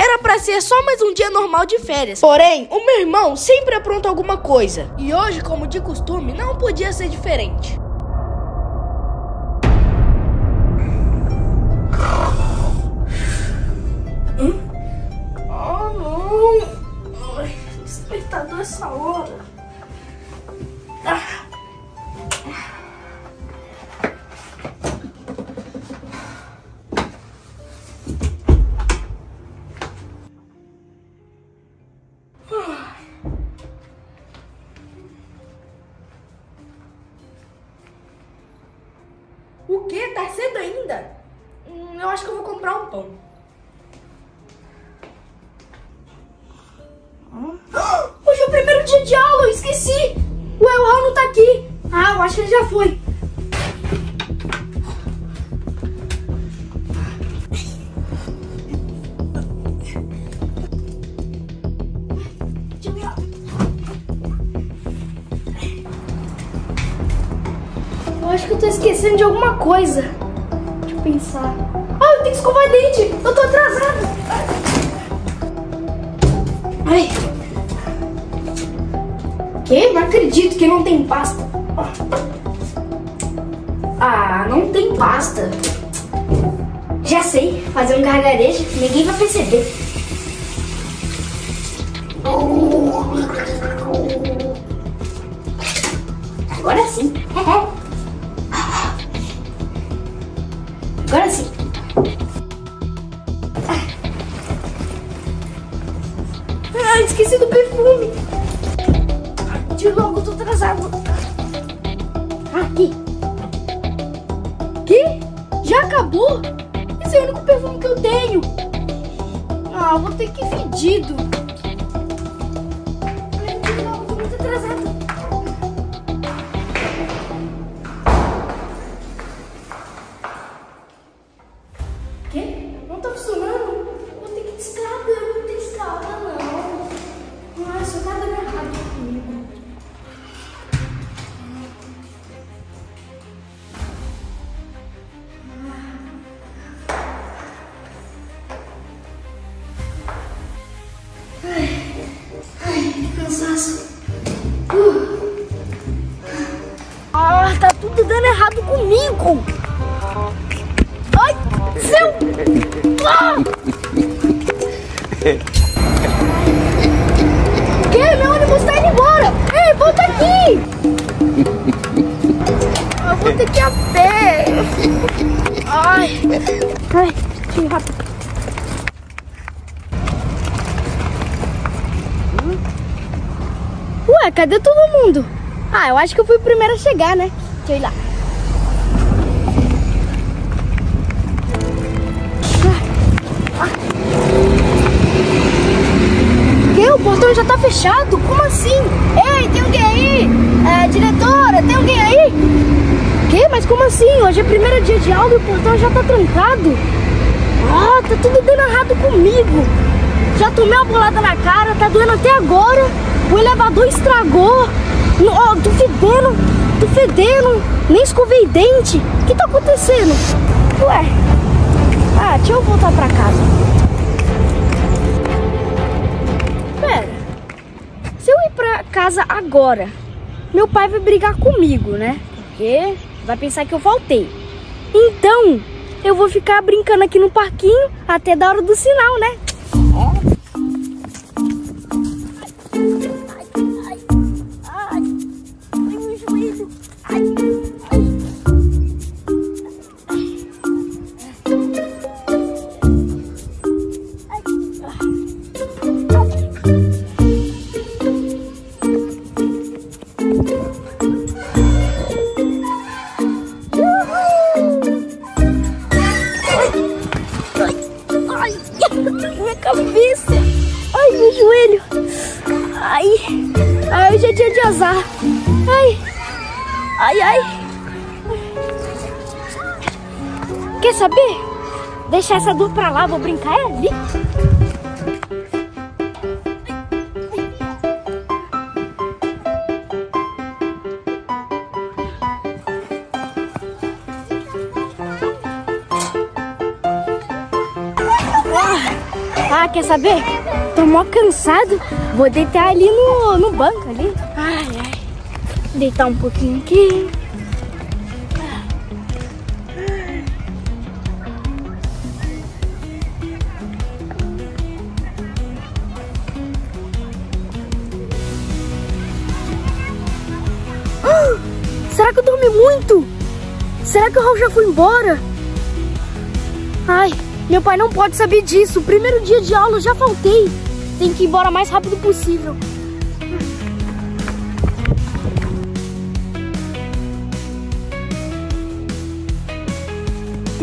Era pra ser só mais um dia normal de férias. Porém, o meu irmão sempre apronta alguma coisa. E hoje, como de costume, não podia ser diferente. Hum? Ah, não. Despertador essa hora. Ah. Que eu tô esquecendo de alguma coisa. Deixa eu pensar. Ah, eu tenho que escovar dente! Eu tô atrasado! Ai. Que? Não acredito que não tem pasta. Ah, não tem pasta. Já sei, fazer um gargarejo, ninguém vai perceber. Vou ter que fedido. Ué, cadê todo mundo? Ah, eu acho que eu fui o primeiro a chegar, né? Deixa eu ir lá. Que? O portão já tá fechado? Como assim? Ei, tem alguém aí? É, diretora, tem alguém aí? Que? Mas como assim? Hoje é primeiro dia de aula e o portão já tá trancado? Ah, tá tudo dando errado comigo. Já tomei uma bolada na cara, tá doendo até agora. O elevador estragou. Ó, tô fedendo, tô fedendo. Nem escovei dente. O que tá acontecendo? Ué. Ah, deixa eu voltar pra casa. Pera. Se eu ir pra casa agora, meu pai vai brigar comigo, né? Porque vai pensar que eu faltei. Então, eu vou ficar brincando aqui no parquinho até da hora do sinal, né? Ai, Deixa essa dor pra lá, vou brincar é ali. Ah, quer saber? Tô mó cansado. Vou deitar ali no, no banco ali. Ai, ai. Deitar um pouquinho aqui. Já foi embora? Ai, meu pai não pode saber disso. Primeiro dia de aula, eu já faltei. Tem que ir embora o mais rápido possível.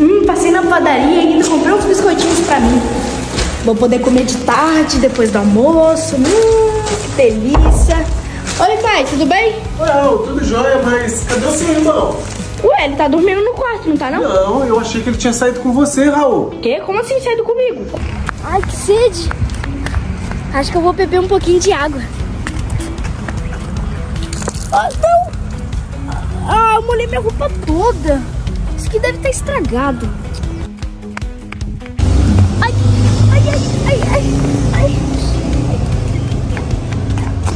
Hum, passei na padaria e ainda comprei uns biscoitinhos pra mim. Vou poder comer de tarde, depois do almoço. Hum, que delícia. Oi, pai, tudo bem? Não, tudo jóia, mas cadê o seu irmão? Ué, ele tá dormindo no quarto, não tá não? Não, eu achei que ele tinha saído com você, Raul. Quê? Como assim saindo comigo? Ai, que sede. Acho que eu vou beber um pouquinho de água. Ah, não! Ah, eu molhei minha roupa toda. Isso aqui deve estar estragado.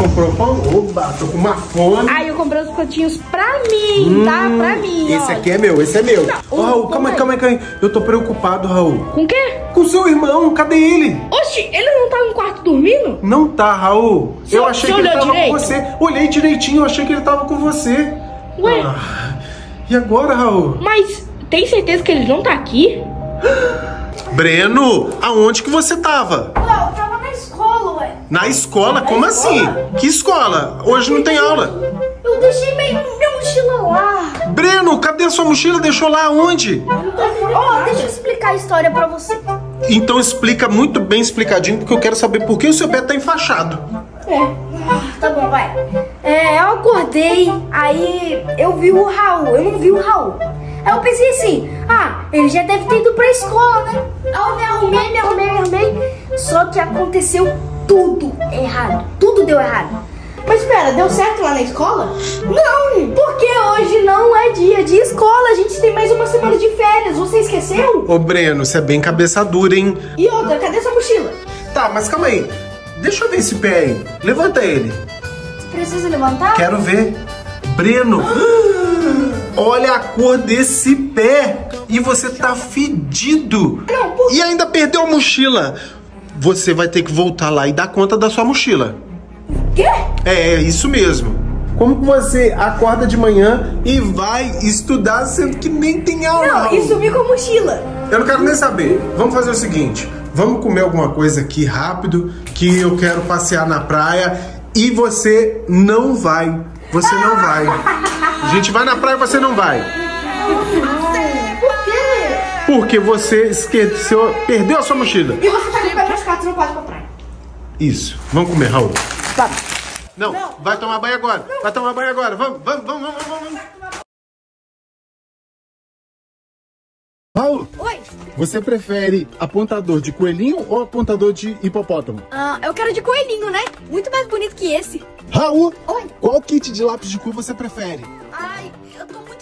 Comprou pão? Oba, tô com uma fome. Ai, eu comprei os biscoitinhos pra mim, tá? Pra mim, Esse ó. aqui é meu, esse é meu. Não, Ô, Raul, calma aí, calma aí, calma aí. Eu tô preocupado, Raul. Com o quê? Com seu irmão, cadê ele? Oxi, ele não tá no quarto dormindo? Não tá, Raul. Você- eu achei que ele tava direito? com você. Olhei direitinho, eu achei que ele tava com você. Ué, Ah, e agora, Raul? mas tem certeza que ele não tá aqui? Breno, aonde que você tava? Escola. Na escola? Como assim? Que escola? Hoje não tem aula. Eu deixei minha, minha mochila lá. Breno, cadê a sua mochila? Deixou lá onde? Ó, deixa eu explicar a história pra você. Então explica muito bem explicadinho, porque eu quero saber por que o seu pé tá enfaixado. É. Tá bom, vai. É, eu acordei, aí eu vi o Raul, eu não vi o Raul. Aí eu pensei assim, ah, ele já deve ter ido pra escola, né? Aí eu me arrumei, me arrumei, me arrumei. Só que aconteceu tudo errado. Tudo deu errado. Mas espera, deu certo lá na escola? Não, porque hoje não é dia de escola. A gente tem mais uma semana de férias. Você esqueceu? Ô Breno, você é bem cabeça dura, hein? E outra, cadê sua mochila? Tá, mas calma aí. Deixa eu ver esse pé aí. Levanta ele. Precisa levantar? Quero ver. Breno, olha a cor desse pé. E você tá fedido. Não, por- E ainda perdeu a mochila. Você vai ter que voltar lá e dar conta da sua mochila. Quê? É, é isso mesmo. Como que você acorda de manhã e vai estudar sendo que nem tem aula? Não, e sumi com a mochila. Eu não quero nem saber. Vamos fazer o seguinte: vamos comer alguma coisa aqui rápido, que eu quero passear na praia e você não vai. Você não vai. A gente vai na praia e você não vai. Porque você esqueceu, perdeu a sua mochila. E você tá com o pé machucado, você não pode praia. Isso. Vamos comer, Raul. Tá. Não, Não. vai tomar banho agora. Vai tomar banho agora. Vamos, vamos, vamos, vamos, vamos. Raul, Oi. você prefere apontador de coelhinho ou apontador de hipopótamo? Ah, eu quero de coelhinho, né? Muito mais bonito que esse. Raul, Oi. qual kit de lápis de cor você prefere? Ai,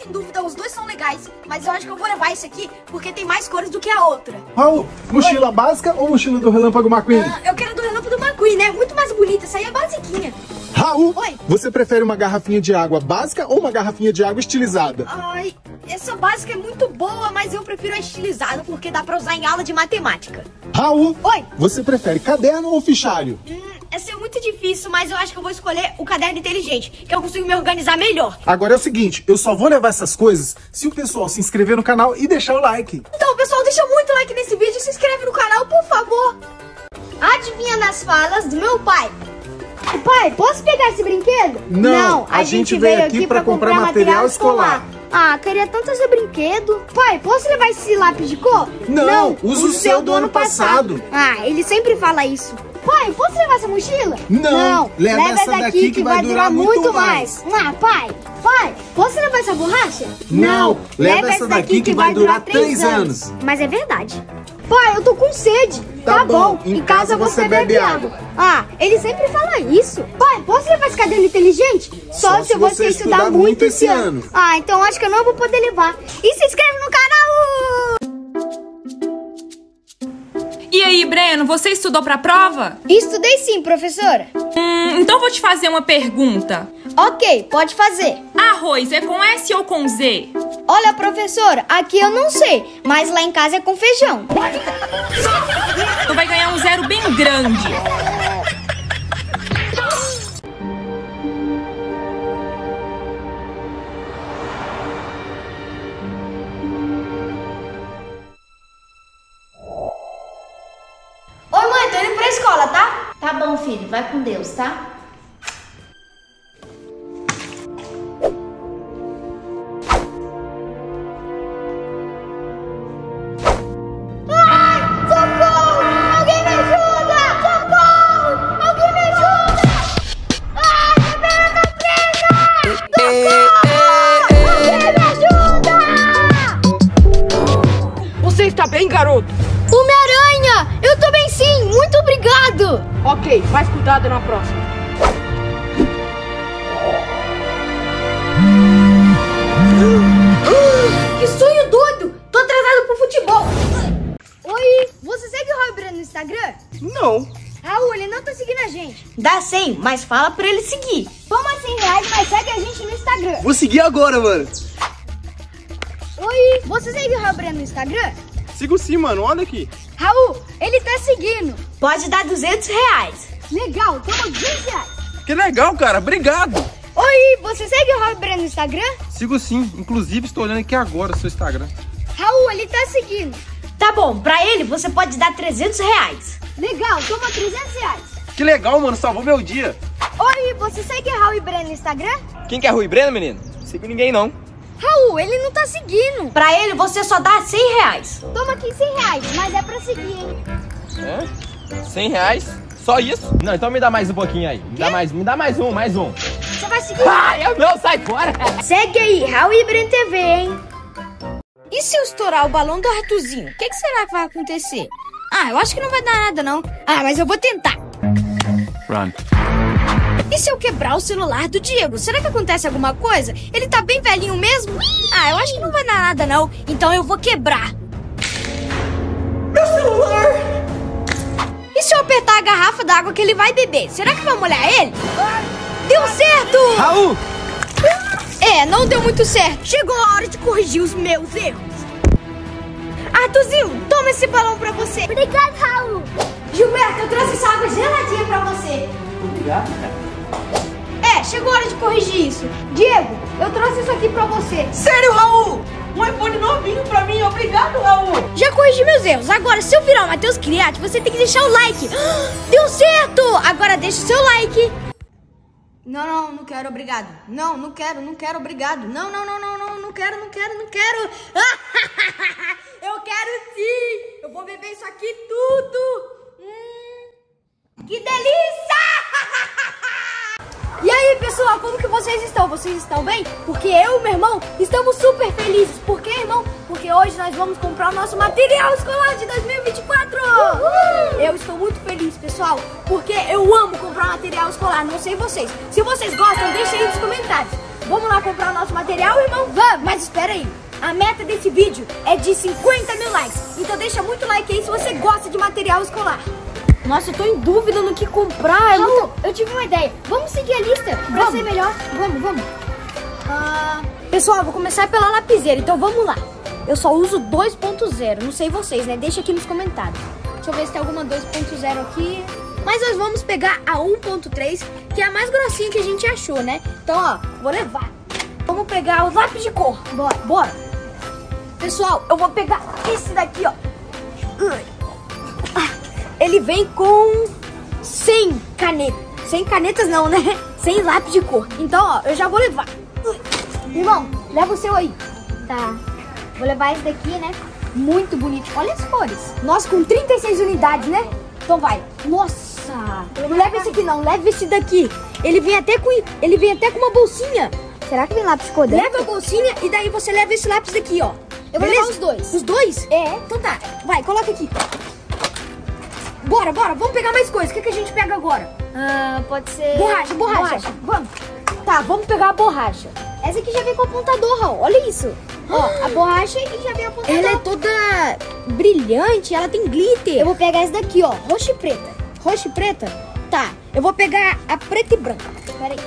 eu tô muito em dúvida, os dois são legais, mas eu acho que eu vou levar esse aqui porque tem mais cores do que a outra. Raul, mochila básica ou mochila do Relâmpago McQueen? Ah, eu quero do Relâmpago McQueen, né? Muito mais bonita, essa aí é basiquinha. Raul, Oi. você prefere uma garrafinha de água básica ou uma garrafinha de água estilizada? Ai, essa básica é muito boa, mas eu prefiro a estilizada porque dá pra usar em aula de matemática. Raul, Oi. você prefere caderno ou fichário? Hum, difícil, mas eu acho que eu vou escolher o caderno inteligente, que eu consigo me organizar melhor. Agora é o seguinte, eu só vou levar essas coisas se o pessoal se inscrever no canal e deixar o like. Então, pessoal, deixa muito like nesse vídeo e se inscreve no canal, por favor. Adivinha nas falas do meu pai. Pai, posso pegar esse brinquedo? Não, a gente veio aqui pra comprar material escolar. Ah, queria tanto esse brinquedo. Pai, posso levar esse lápis de cor? Não, usa o seu do ano passado. Ah, ele sempre fala isso. Pai, posso levar essa mochila? Não, leva essa daqui que vai durar muito mais. Ah, pai, pai, posso levar essa borracha? Não, leva essa daqui que vai durar três anos. Mas é verdade. Pai, eu tô com sede. Tá bom, em casa você bebe água. Ah, ele sempre fala isso. Pai, posso levar esse caderno inteligente? Só se você estudar muito esse ano. Ah, então acho que eu não vou poder levar. E se inscreve no canal! E aí, Breno, você estudou pra prova? Estudei sim, professora. Hum, então vou te fazer uma pergunta. Ok, pode fazer. Arroz é com S ou com Z? Olha, professora, aqui eu não sei, mas lá em casa é com feijão. Tu vai ganhar um zero bem grande. Vai com Deus, tá? Obrigado! Ok, mais cuidado na próxima. Que sonho doido! Tô atrasado pro futebol! Oi, você segue o Roy Breno no Instagram? Não. Raul, ele não tá seguindo a gente. Dá 100, mas fala pra ele seguir. Toma 100 reais, mas segue a gente no Instagram. Vou seguir agora, mano. Oi, você segue o Raul Breno no Instagram? Sigo sim, mano. Olha aqui. Raul, ele tá seguindo. Pode dar 200 reais. Legal, toma 200 reais. Que legal, cara. Obrigado. Oi, você segue o Raul Breno no Instagram? Sigo sim. Inclusive, estou olhando aqui agora o seu Instagram. Raul, ele tá seguindo. Tá bom, pra ele você pode dar 300 reais. Legal, toma 300 reais. Que legal, mano. Salvou meu dia. Oi, você segue o Raul Breno no Instagram? Quem que é Rui Breno, menino? Sigo ninguém, não. Raul, ele não tá seguindo. Pra ele você só dá 100 reais. Toma aqui 100 reais, mas é pra seguir, hein? É? 100 reais? Só isso? Não, então me dá mais um pouquinho aí. Me dá mais, me dá mais um, mais um. Você vai seguir. Ai, é meu, sai fora! Segue aí, Raul Breno TV, hein? E se eu estourar o balão do Artuzinho? O que, que será que vai acontecer? Ah, eu acho que não vai dar nada, não. Ah, mas eu vou tentar. Run. E se eu quebrar o celular do Diego? Será que acontece alguma coisa? Ele tá bem velhinho mesmo? Ah, eu acho que não vai dar nada, não. Então eu vou quebrar. Meu celular! E se eu apertar a garrafa d'água que ele vai beber? Será que vai molhar ele? Deu certo! Raul! É, não deu muito certo. Chegou a hora de corrigir os meus erros. Arthurzinho, toma esse balão pra você. Obrigado, Raul. Gilberto, eu trouxe essa água geladinha pra você. Obrigado, cara. É, chegou a hora de corrigir isso. Diego, eu trouxe isso aqui pra você. Sério, Raul? Um iPhone novinho pra mim, obrigado, Raul. Já corrigi meus erros. Agora, se eu virar o Matheus Criati, você tem que deixar o like. Deu certo! Agora deixa o seu like. Não, não, não quero, obrigado. Não, não quero, não quero, obrigado. Não, não, não, não, não, não quero, não quero, não quero. Eu quero sim! Eu vou beber isso aqui tudo! Hum, que delícia! E aí, pessoal, como que vocês estão? Vocês estão bem? Porque eu e meu irmão estamos super felizes. Por quê, irmão? Porque hoje nós vamos comprar o nosso material escolar de 2024! Eu estou muito feliz, pessoal, porque eu amo comprar material escolar, não sei vocês. Se vocês gostam, deixa aí nos comentários. Vamos lá comprar o nosso material, irmão? Vamos! Mas espera aí. A meta desse vídeo é de 50 mil likes. Então deixa muito like aí se você gosta de material escolar. Nossa, eu tô em dúvida no que comprar. Eu, não tô- eu tive uma ideia. Vamos seguir a lista pra ser melhor. Vamos, vamos. Ah, pessoal, vou começar pela lapiseira, então vamos lá. Eu só uso 2.0, não sei vocês, né? Deixa aqui nos comentários. Deixa eu ver se tem alguma 2.0 aqui. Mas nós vamos pegar a 1.3, que é a mais grossinha que a gente achou, né? Então, ó, vou levar. Vamos pegar os lápis de cor. Bora, bora. Pessoal, eu vou pegar esse daqui, ó. Ah, Ele vem com 100 canetas. 100 canetas não, né? 100 lápis de cor. Então, ó, eu já vou levar. Irmão, leva o seu aí. Tá. Vou levar esse daqui, né? Muito bonito. Olha as cores. Nossa, com 36 unidades, né? Então vai. Nossa. Não leva esse aqui não, leva esse daqui. Ele vem até com ele vem até com uma bolsinha. Será que vem lápis de cor dentro? Leva a bolsinha e daí você leva esse lápis daqui, ó. Eu vou Beleza? levar os dois. Os dois? É. Então tá. Vai, coloca aqui. Bora, bora. Vamos pegar mais coisas. O que, que a gente pega agora? Ah, pode ser... Borracha, borracha. Vamos. Tá, vamos pegar a borracha. Essa aqui já vem com apontador, Raul. Olha isso. Ó, a borracha e já vem a ponta. Ela é toda brilhante, ela tem glitter. Eu vou pegar essa daqui, ó, roxa e preta. Roxa e preta? Tá, eu vou pegar a preta e branca. Pera aí.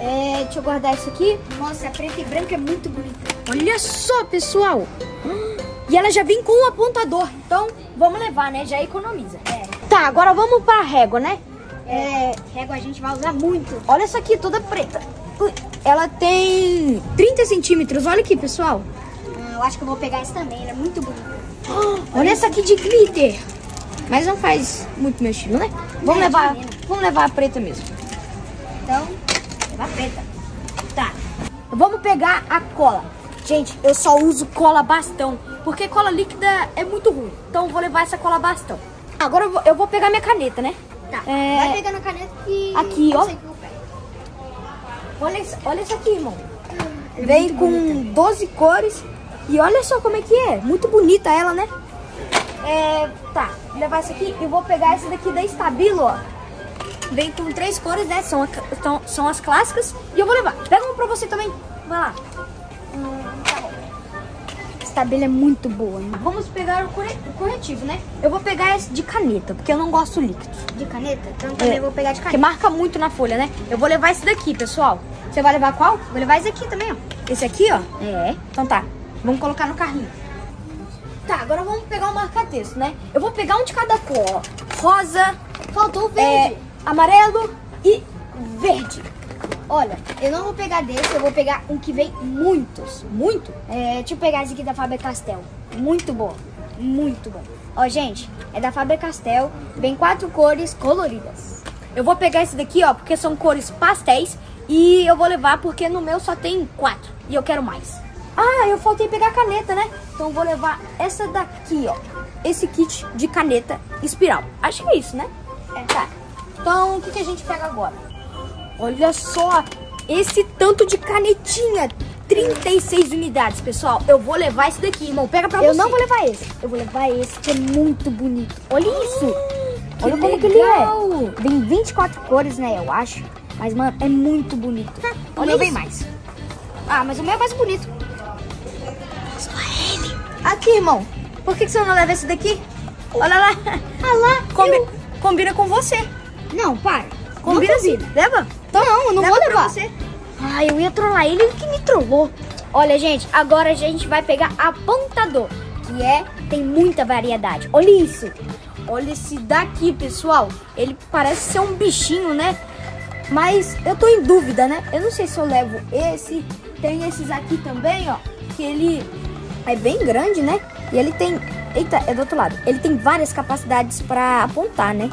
É, deixa eu guardar isso aqui. Nossa, a preta e branca é muito bonita. Olha só, pessoal. E ela já vem com um apontador. Então, vamos levar, né? Já economiza. É. Tá, agora vamos pra régua, né? É, régua a gente vai usar muito. Olha essa aqui, toda preta. Ela tem 30 centímetros. Olha aqui, pessoal. Ah, Eu acho que eu vou pegar essa também, ela é muito bonita. Olha essa aqui de glitter. Mas não faz muito meu estilo, né? Vamos É, levar, vamos levar a preta mesmo. Então, levar a preta. Tá. Vamos pegar a cola. Gente, eu só uso cola bastão, porque cola líquida é muito ruim. Então eu vou levar essa cola bastão. Agora eu vou, eu vou pegar minha caneta, né? Tá, É, vai pegando a caneta. Aqui, ó. que. Olha, isso- olha isso aqui, irmão. Vem com 12 cores. E olha só como é que é. Muito bonita ela, né? É, tá, vou levar essa aqui e vou pegar essa daqui da Estabilo, ó. Vem com três cores, né? São, a- são, são as clássicas. E eu vou levar. Pega uma pra você também. Vai lá. Essa abelha é muito boa, né? Vamos pegar o, corre- o corretivo, né? Eu vou pegar esse de caneta, porque eu não gosto líquido. De caneta? Então também É, vou pegar de caneta. marca muito na folha, né? Eu vou levar esse daqui, pessoal. Você vai levar qual? Vou levar esse aqui também, ó. Esse aqui, ó? É. Então tá. Vamos colocar no carrinho. Tá, agora vamos pegar o marca-texto, né? Eu vou pegar um de cada cor, ó. Rosa, Faltou o é, verde. amarelo e verde. Olha, eu não vou pegar desse, eu vou pegar um que vem muitos. Muito? É, deixa eu pegar esse aqui da Faber Castell. Muito bom. Muito bom. Ó, gente, é da Faber Castell. Vem quatro cores coloridas. Eu vou pegar esse daqui, ó, porque são cores pastéis. E eu vou levar porque no meu só tem quatro. E eu quero mais. Ah, eu faltei pegar a caneta, né? Então vou levar essa daqui, ó. Esse kit de caneta espiral. Acho que é isso, né? É, tá. Então, o que, que a gente pega agora? Olha só, esse tanto de canetinha. 36 unidades, pessoal. Eu vou levar esse daqui, irmão. Pega pra Eu você. não vou levar esse. Eu vou levar esse, que é muito bonito. Olha isso. que Olha como que ele legal. é. Vem 24 cores, né, eu acho. Mas, mano, é muito bonito. O Olha meu vem isso. mais. Ah, mas o meu é mais bonito. Aqui, irmão. Por que, que você não leva esse daqui? Olha lá. Ah lá, Combi- eu- Combina com você. Não, para. Combina combina. Leva? Não, eu não Leva vou levar. você. Ah, eu ia trollar ele, ele que me trollou. Olha, gente, agora a gente vai pegar apontador, que é, tem muita variedade. Olha isso. Olha esse daqui, pessoal. Ele parece ser um bichinho, né? Mas eu tô em dúvida, né? Eu não sei se eu levo esse. Tem esses aqui também, ó. Que ele é bem grande, né? E ele tem. Eita, é do outro lado. Ele tem várias capacidades pra apontar, né?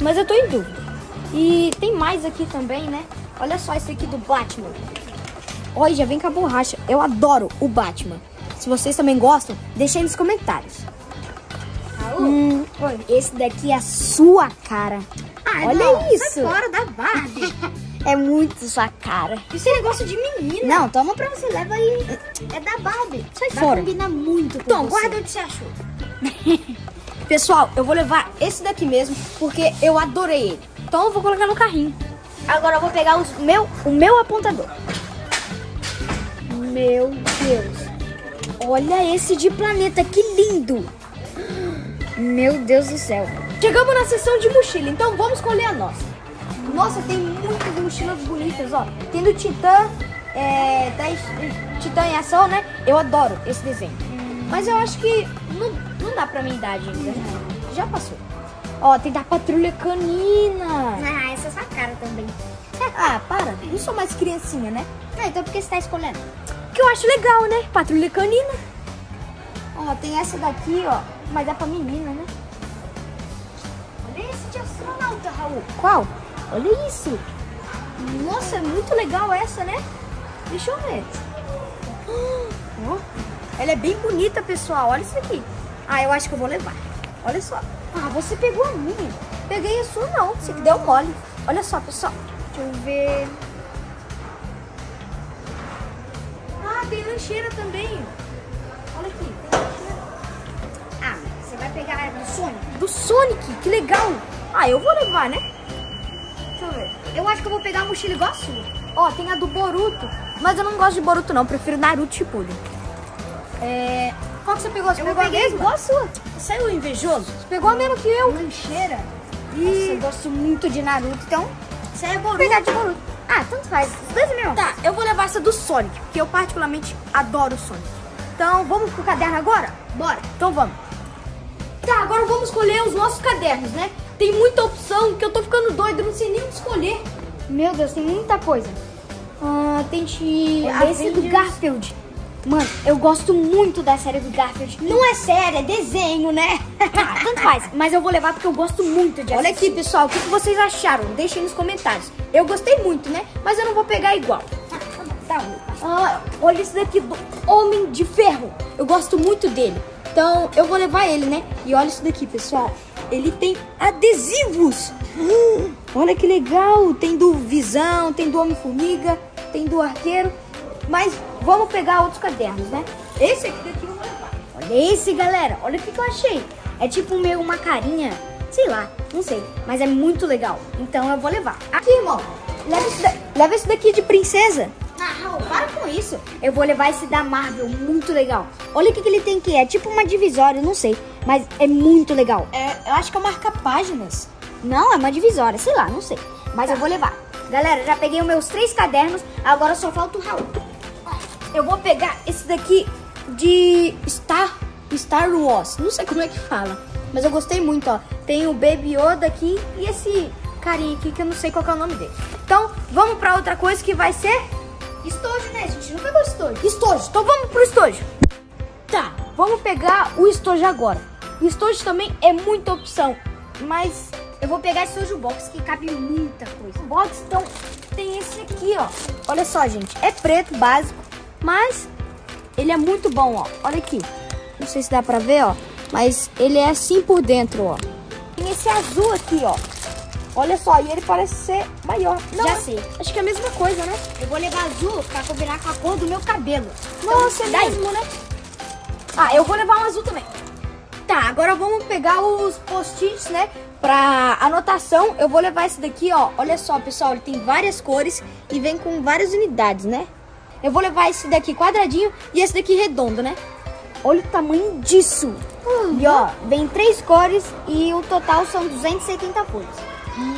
Mas eu tô em dúvida. E tem mais aqui também, né? Olha só esse aqui do Batman. Olha, já vem com a borracha. Eu adoro o Batman. Se vocês também gostam, deixa aí nos comentários. Hum, esse daqui é a sua cara. Ah, Olha não, isso. Sai fora da Barbie. É muito sua cara. Esse negócio de menina. Não, toma pra você, leva aí. É da Barbie. Sai Vai fora. combinar muito com Então, você. guarda o que você achou. Pessoal, eu vou levar esse daqui mesmo, porque eu adorei ele. Então eu vou colocar no carrinho. Agora eu vou pegar os meu, o meu apontador. Meu Deus. Olha esse de planeta, que lindo. Meu Deus do céu. Chegamos na seção de mochila, então vamos escolher a nossa. Nossa, tem muitas mochilas bonitas, ó. Tem do Titã, é, da Titã em ação, né? Eu adoro esse desenho. Mas eu acho que não, não dá pra minha idade ainda. Já passou. Ó, tem da Patrulha Canina. Ah, essa é sua cara também. Ah, para. Não sou mais criancinha, né? Ah, então por que você tá escolhendo? Que eu acho legal, né? Patrulha Canina. Ó, tem essa daqui, ó. Mas é pra menina, né? Olha esse de astronauta, Raul. Qual? Olha isso. Nossa, é muito legal essa, né? Deixa eu ver. Ó, ela é bem bonita, pessoal. Olha isso aqui. Ah, eu acho que eu vou levar. Olha só. Ah, você pegou a minha. Peguei a sua, não. Você que deu mole. Olha só, pessoal. Deixa eu ver. Ah, tem lancheira também. Olha aqui. Tem lancheira. Ah, você vai pegar a do Sonic? Do Sonic. Que legal. Ah, eu vou levar, né? Deixa eu ver. Eu acho que eu vou pegar a mochila igual a sua. Ó, tem a do Boruto. Mas eu não gosto de Boruto, não. Prefiro Naruto Shippuden. É... Qual que você pegou? Você Eu pegou a peguei mesma? igual a sua. Saiu invejoso? Você pegou a mesma que eu. Lancheira. Nossa, eu gosto muito de Naruto, então Você é Boruto. pegar de Boruto. Ah, tanto faz. Os dois é mesmo. Tá, eu vou levar essa do Sonic, porque eu particularmente adoro o Sonic. Então, vamos pro caderno agora? Bora. Então vamos. Tá, agora vamos escolher os nossos cadernos, né? Tem muita opção que eu tô ficando doido, eu não sei nem o que escolher. Meu Deus, tem muita coisa. Ah, tem. Olha esse do. Garfield. Mano, eu gosto muito da série do Garfield. Não é sério, é desenho, né? Ah, tanto faz, mas eu vou levar porque eu gosto muito de Olha assistir. aqui, pessoal, o que vocês acharam? Deixem nos comentários. Eu gostei muito, né? Mas eu não vou pegar igual. Tá, Ah, olha esse daqui do Homem de Ferro. Eu gosto muito dele. Então, eu vou levar ele, né? E olha isso daqui, pessoal. Ele tem adesivos. Hum, olha que legal. Tem do Visão, tem do Homem-Formiga, tem do Arqueiro. Mas vamos pegar outros cadernos, né? Esse aqui daqui eu vou levar. Olha esse, galera. Olha o que, que eu achei. É tipo meio uma carinha, sei lá, não sei. Mas é muito legal. Então eu vou levar. Aqui, irmão. Leva esse, da- leva esse daqui de princesa. Ah, Raul, para com isso. Eu vou levar esse da Marvel, muito legal. Olha o que, que ele tem aqui. É tipo uma divisória, não sei. Mas é muito legal. É, eu acho que é marca páginas. Não, é uma divisória, sei lá, não sei. Mas eu vou levar. Galera, já peguei os meus três cadernos, agora só falta o Raul. Eu vou pegar esse daqui de Star, Star Wars. Não sei como é que fala, mas eu gostei muito, ó. Tem o Baby Yoda aqui e esse carinha aqui que eu não sei qual é o nome dele. Então, vamos pra outra coisa que vai ser estojo, né? Gente não pegou estojo. Estojo. Então vamos pro estojo. Tá, vamos pegar o estojo agora. O estojo também é muita opção, mas Eu vou pegar esse Box que cabe muita coisa. o box, então, tem esse aqui, ó. Olha só, gente. É preto, básico, mas ele é muito bom, ó. Olha aqui. Não sei se dá pra ver, ó. Mas ele é assim por dentro, ó. Tem esse azul aqui, ó. Olha só, e ele parece ser maior. Não, Já sei. Acho que é a mesma coisa, né? Eu vou levar azul pra combinar com a cor do meu cabelo. Nossa, é daí. mesmo, né? Ah, eu vou levar um azul também. Tá, agora vamos pegar os post-its, né? Pra anotação, eu vou levar esse daqui, ó. Olha só, pessoal, ele tem várias cores e vem com várias unidades, né? Eu vou levar esse daqui quadradinho e esse daqui redondo, né? Olha o tamanho disso. E ó, vem três cores e o total são 270 folhas.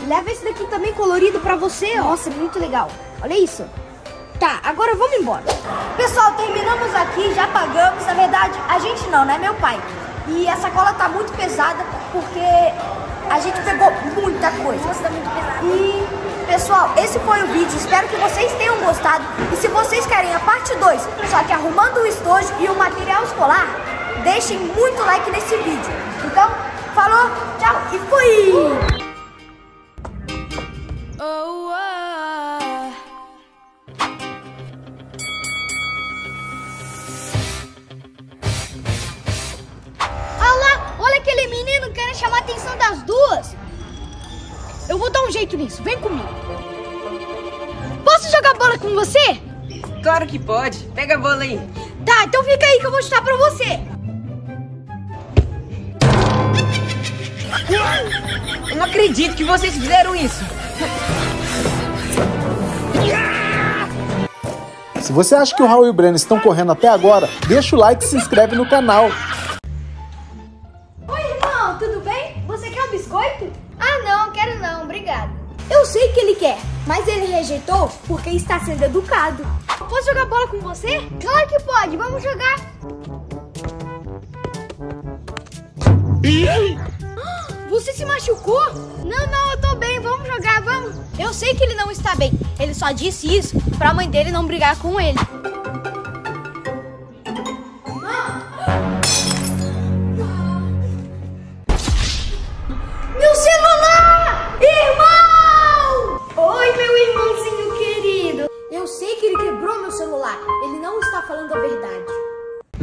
Leva esse daqui também colorido pra você, ó. Nossa, muito legal. Olha isso. Tá, agora vamos embora. Pessoal, terminamos aqui, já pagamos. Na verdade, a gente não, né? Meu pai. E a sacola tá muito pesada porque a gente pegou muita coisa. Nossa, tá muito pesado. E, pessoal, esse foi o vídeo. Espero que vocês tenham gostado. E se vocês querem a parte 2, só que arrumando o estojo e o material escolar, deixem muito like nesse vídeo. Então, falou, tchau e fui! Jeito nisso, vem comigo. Posso jogar bola com você? Claro que pode. Pega a bola aí. Tá, então fica aí que eu vou chutar pra você. Eu não acredito que vocês fizeram isso. Se você acha que o Raul e o Breno estão correndo até agora, deixa o like e se inscreve no canal. Com você? Claro que pode, vamos jogar. Você se machucou? Não, não, eu tô bem, vamos jogar, vamos. Eu sei que ele não está bem. Ele só disse isso pra mãe dele não brigar com ele.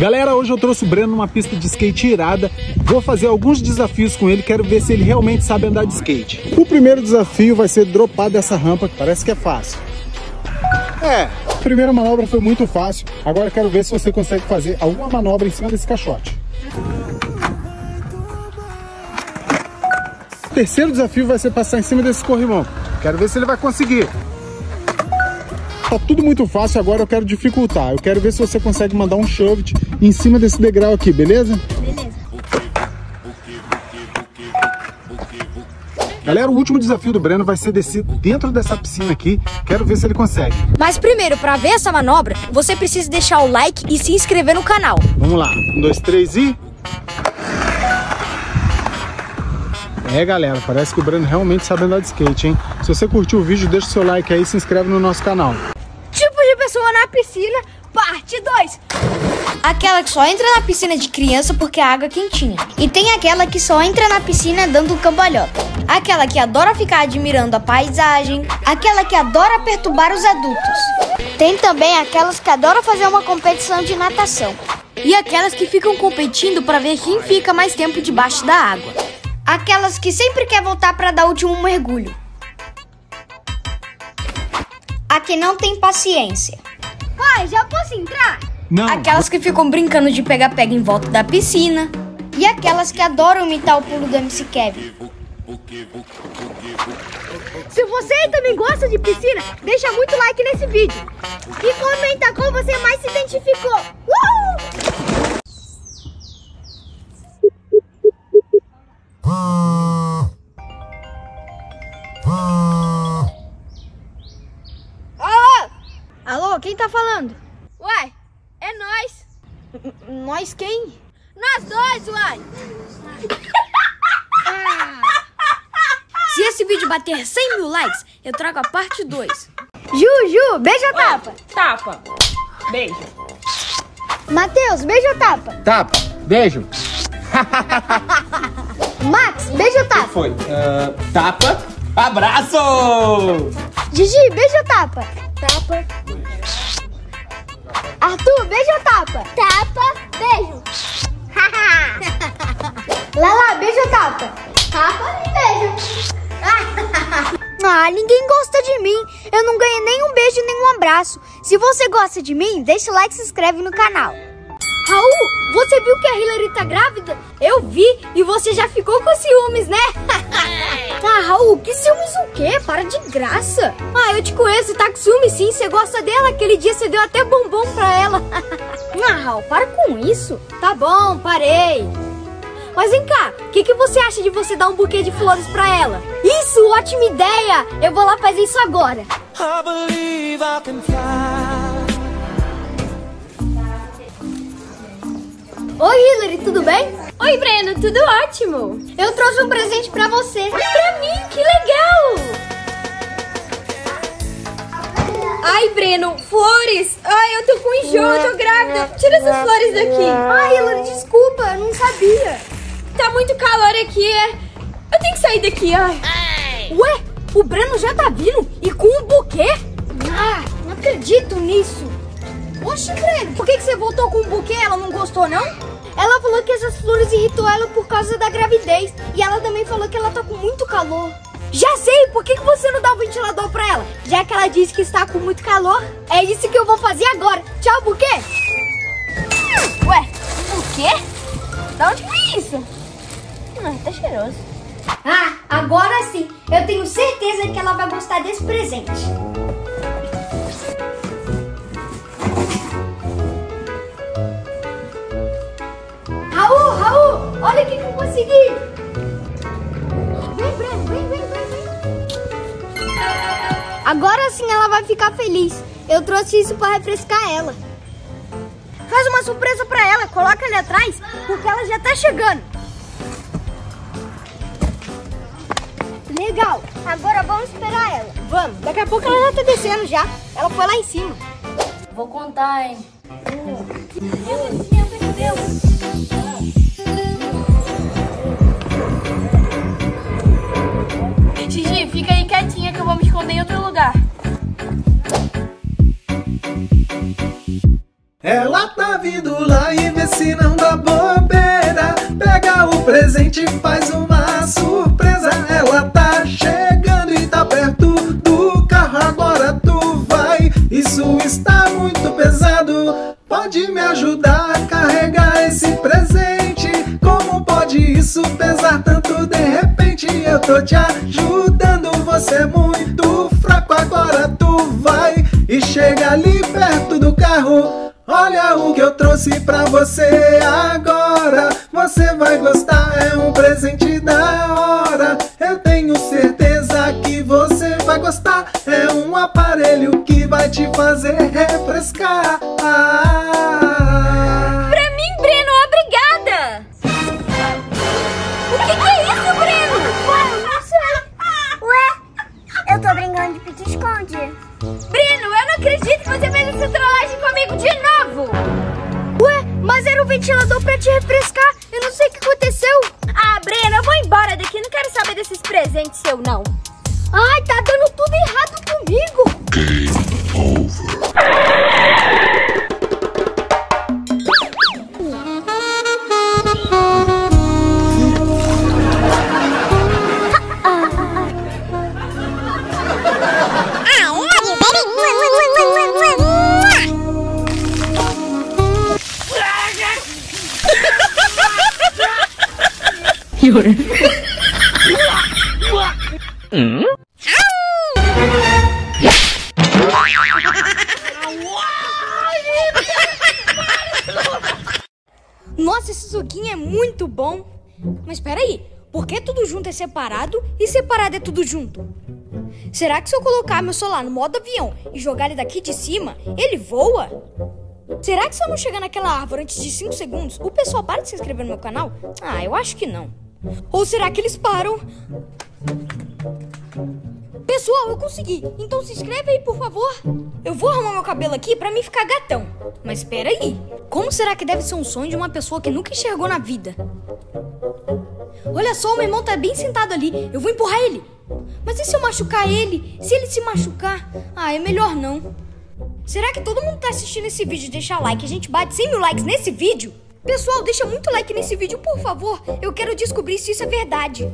Galera, hoje eu trouxe o Breno numa pista de skate irada. Vou fazer alguns desafios com ele, quero ver se ele realmente sabe andar de skate. O primeiro desafio vai ser dropar dessa rampa, que parece que é fácil. É, a primeira manobra foi muito fácil. Agora quero ver se você consegue fazer alguma manobra em cima desse caixote. O terceiro desafio vai ser passar em cima desse corrimão. Quero ver se ele vai conseguir. Tá tudo muito fácil, agora eu quero dificultar. Eu quero ver se você consegue mandar um shove em cima desse degrau aqui, beleza? Beleza. Galera, o último desafio do Breno vai ser descer dentro dessa piscina aqui. Quero ver se ele consegue. Mas primeiro, pra ver essa manobra, você precisa deixar o like e se inscrever no canal. Vamos lá. Um, dois, três e... É, galera, parece que o Breno realmente sabe andar de skate, hein? Se você curtiu o vídeo, deixa o seu like aí e se inscreve no nosso canal. Tipo de pessoa na piscina, parte 2. Aquela que só entra na piscina de criança porque a água é quentinha. E tem aquela que só entra na piscina dando cambalhota. Aquela que adora ficar admirando a paisagem. Aquela que adora perturbar os adultos. Tem também aquelas que adoram fazer uma competição de natação. E aquelas que ficam competindo para ver quem fica mais tempo debaixo da água. Aquelas que sempre quer voltar para dar o último mergulho. A que não tem paciência. Pai, já posso entrar? Não. Aquelas que ficam brincando de pega-pega em volta da piscina. E aquelas que adoram imitar o pulo do MC Kevin. Se você também gosta de piscina, deixa muito like nesse vídeo. E comenta como você mais se identificou. Uhul! Nós quem? Nós dois, uai. Se esse vídeo bater 100 mil likes, eu trago a parte 2. Ju, Ju, beija tapa. Tapa. Beijo. Matheus, beija tapa. Tapa. Beijo. Max, beija tapa. Foi. Ah, tapa. Abraço! Gigi, beija tapa. Tapa. Arthur, beija tapa. Tapa, beijo. Lala, beija tapa. Tapa e beijo. Ah, ninguém gosta de mim. Eu não ganhei nem um beijo nem um abraço. Se você gosta de mim, deixa o like e se inscreve no canal. Raul, você viu que a Hillary tá grávida? Eu vi e você já ficou com ciúmes, né? ah, Raul, que ciúmes o quê? Para de graça. Ah, eu te conheço, tá com ciúmes sim. Você gosta dela? Aquele dia você deu até bombom pra ela. ah, Raul, para com isso. Tá bom, parei. Mas vem cá, o que, que você acha de você dar um buquê de flores pra ela? Isso, ótima ideia! Eu vou lá fazer isso agora. Oi, Hillary, tudo bem? Oi, Breno, tudo ótimo. Eu trouxe um presente pra você. Pra mim, que legal! Ai, Breno, flores! Ai, eu tô com enjoo, eu tô grávida. Tira essas flores daqui. Ai, Hillary, desculpa, eu não sabia. Tá muito calor aqui, é. Eu tenho que sair daqui, ai. Ué, o Breno já tá vindo e com um buquê? Ah, não acredito nisso. Oxe, Breno, por que, que você voltou com um buquê? Ela não gostou, não? Ela falou que essas flores irritou ela por causa da gravidez. E ela também falou que ela tá com muito calor. Já sei, por que, que você não dá o ventilador pra ela? Já que ela disse que está com muito calor. É isso que eu vou fazer agora. Tchau, buquê. Ué, o quê? Da onde foi isso? Ah, tá cheiroso. Ah, agora sim. Eu tenho certeza que ela vai gostar desse presente. Olha o que, que eu consegui. Vem, Breno, vem, vem, vem, vem. Agora sim ela vai ficar feliz. Eu trouxe isso para refrescar ela. Faz uma surpresa para ela, coloca ali atrás, porque ela já tá chegando. Legal, agora vamos esperar ela. Vamos, daqui a pouco ela já tá descendo já. Ela foi lá em cima. Vou contar, hein? Gigi, Ela tá vindo lá e vê se não dá bobeira. Pega o presente e faz uma surpresa. Ela tá chegando e tá perto do carro. Agora tu vai. Isso está muito pesado. Pode me ajudar a carregar esse presente? Como pode isso pesar tanto de repente? Eu tô te ajudando. Você é muito fraco. Agora tu vai que eu trouxe pra você agora. Você vai gostar, é um presente Nossa, esse suquinho é muito bom. Mas peraí, por que tudo junto é separado e separado é tudo junto? Será que se eu colocar meu celular no modo avião e jogar ele daqui de cima, ele voa? Será que se eu não chegar naquela árvore antes de 5 segundos, o pessoal para de se inscrever no meu canal? Ah, eu acho que não. Ou será que eles param? Pessoal, eu consegui. Então se inscreve aí, por favor. Eu vou arrumar meu cabelo aqui pra mim ficar gatão. Mas espera aí. Como será que deve ser um sonho de uma pessoa que nunca enxergou na vida? Olha só, o meu irmão tá bem sentado ali. Eu vou empurrar ele. Mas e se eu machucar ele? Se ele se machucar? Ah, é melhor não. Será que todo mundo tá assistindo esse vídeo e deixar like? A gente bate 100 mil likes nesse vídeo? Pessoal, deixa muito like nesse vídeo, por favor. Eu quero descobrir se isso é verdade.